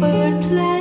but play